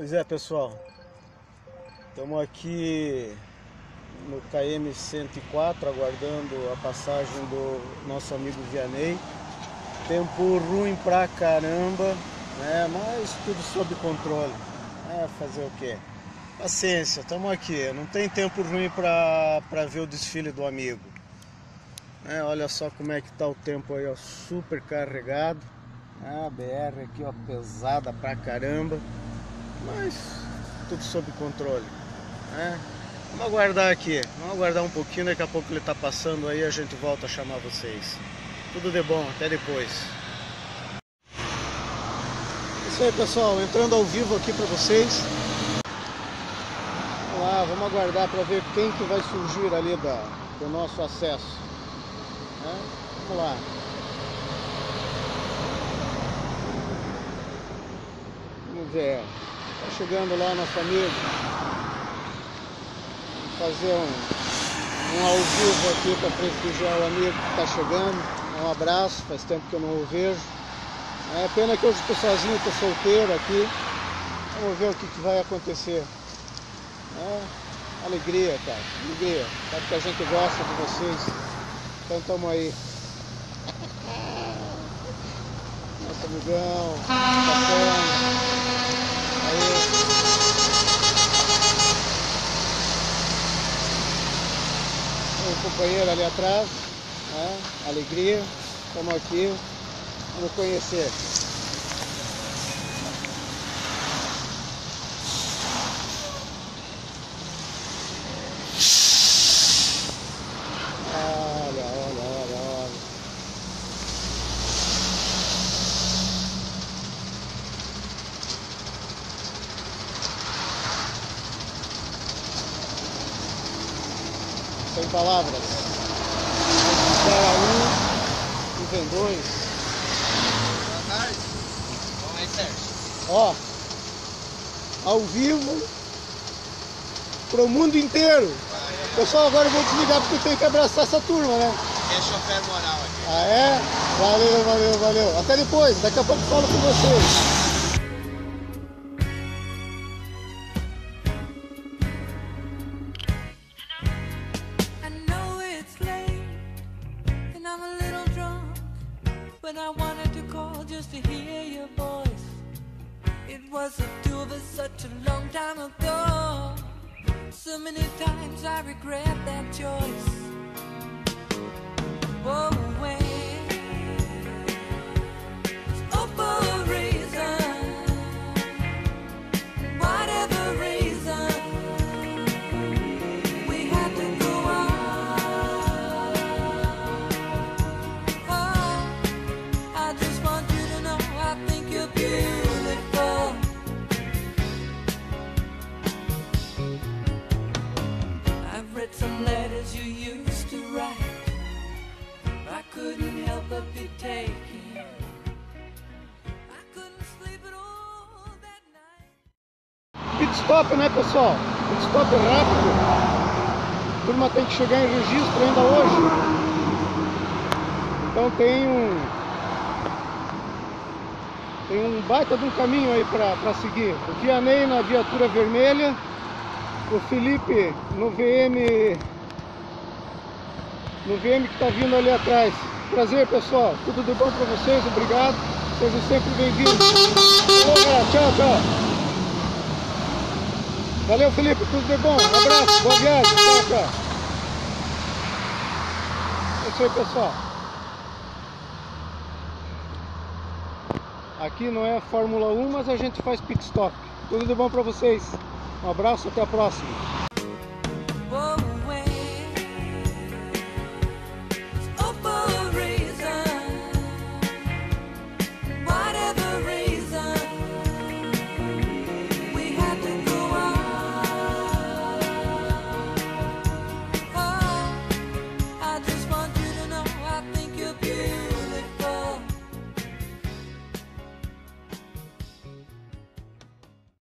Pois é, pessoal. Estamos aqui no KM 104 aguardando a passagem do nosso amigo Vianney. Tempo ruim pra caramba, né? Mas tudo sob controle. É, fazer o quê? Paciência, estamos aqui. Não tem tempo ruim para ver o desfile do amigo. É, olha só como é que tá o tempo aí, ó, super carregado. A BR aqui, ó, pesada pra caramba mas tudo sob controle. Né? Vamos aguardar aqui, vamos aguardar um pouquinho, daqui a pouco ele está passando aí a gente volta a chamar vocês. Tudo de bom, até depois. Isso aí pessoal, entrando ao vivo aqui para vocês. Vamos lá, vamos aguardar para ver quem que vai surgir ali da, do nosso acesso. Né? Vamos lá. Vamos ver. Tá chegando lá nosso amigo. Fazer um, um ao vivo aqui para prestigiar o amigo que está chegando. Um abraço, faz tempo que eu não o vejo. É pena que hoje estou sozinho, estou solteiro aqui. Vamos ver o que, que vai acontecer. É, alegria, cara, alegria. Sabe que a gente gosta de vocês. Então estamos aí. Nosso amigão, bacana. O companheiro ali atrás, né? alegria, estamos aqui, vamos conhecer. Sem palavras. Espera um e vem dois. Boa tarde. Bom aí, Sérgio. Ó, ao vivo pro mundo inteiro. Pessoal, agora eu vou desligar porque eu tenho que abraçar essa turma, né? É chofer moral aqui. Ah é? Valeu, valeu, valeu. Até depois, daqui a pouco falo com vocês. When I wanted to call just to hear your voice. It was the two of us such a long time ago. So many times I regret that choice. Oh, Whoa, Pit stop, né pessoal? Pit stop rápido. A turma tem que chegar em registro ainda hoje. Então tem um tem um baita de um caminho aí para seguir. O Vianney na viatura vermelha, o Felipe no VM no VM que está vindo ali atrás. Prazer pessoal, tudo de bom para vocês, obrigado. Sejam sempre bem-vindos. Tchau, tchau. Valeu Felipe, tudo de bom. Um abraço, boa viagem. Tchau. É isso aí pessoal. Aqui não é Fórmula 1, mas a gente faz pit stop. Tudo de bom para vocês. Um abraço, até a próxima.